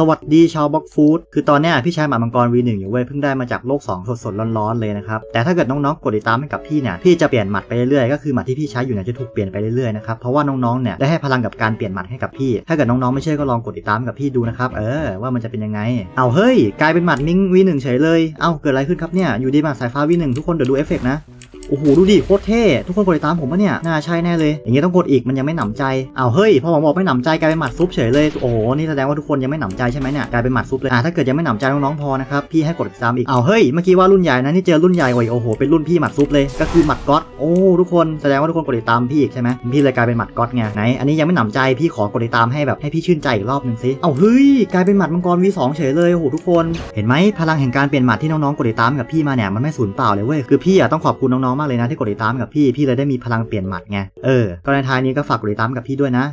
สวัสดีชาว Blox Fruits คือตอนเนี้ยพี่ใช้หมัดมังกร V1 อยู่เว้ยเพิ่งได้มาจากโลก 2 สดๆร้อนๆเลยนะครับ แต่ถ้าเกิดน้องๆกดติดตามให้กับพี่เนี่ยพี่จะเปลี่ยนหมัดไปเรื่อยๆก็คือหมัดที่พี่ใช้อยู่เนี่ยจะถูกเปลี่ยนไปเรื่อยๆนะครับเพราะว่าน้องๆเนี่ยได้ให้พลังกับการเปลี่ยนหมัดให้กับพี่ ถ้าเกิดน้องๆไม่เชื่อก็ลองกดติดตามกับพี่ดูนะครับเออว่ามันจะเป็นยังไงเอาเฮ้ยกลายเป็นหมัดมิง V1 เฉยเลยเอ้าเกิดอะไรขึ้นครับเนี่ยอยู่ดีมาสายฟ้า V1 ทุกคนเดี๋ยวดูเอฟเฟกต์นะ โอ้โหดูดิโคตรเท่ทุกคนกดติดตามผมปะเนี่ยน่าใช่แน่เลย อย่างงี้ต้องกดอีกมันยังไม่หนำใจอ้าวเฮ้ยพอผมบอกไม่หนำใจกลายเป็นหมัดซุปเฉยเลยโอ้โหนี่แสดงว่าทุกคนยังไม่หนำใจใช่ไหมเนี่ยกลายเป็นหมัดซุปเลยอ่าถ้าเกิดยังไม่หนำใจน้องๆพอนะครับพี่ให้กดติดตามอีกอ้าวเฮ้ยเมื่อกี้ว่ารุ่นใหญ่นะนี่เจอรุ่นใหญ่กว่าอีกโอ้โหเป็นรุ่นพี่หมัดซุปเลยก็คือหมัดก๊อตโอ้ทุกคนแสดงว่าทุกคนกดติดตามพี่อีกใช่ไหมพี่เลยกลายเป็นหมัดก๊อตไงไหนอันนี้ยังไม่หนำใจพี่ขอกดติดตามให้แบบให้พี่ชื่นใจอีกรอบหนึ่งสิอ้าวเฮ้ยกลายเป็นหมัดมังกร V2 เฉยเลยโอ้โหทุกคน เห็นไหมพลังแห่งการเปลี่ยนหมัดที่น้องๆกดติดตามกับพี่มาเนี่ยมันไม่สูญเปล่าเลยเว้ยคือพี่อะต้องขอบคุณน้องๆมากเลยนะที่กดติดตามกับพี่พี่เลยได้มีพลังเปลี่ยนหมัดไงเออก็ในท้ายนี้ก็ฝากกดติดตามกับพี่ด้วยนะ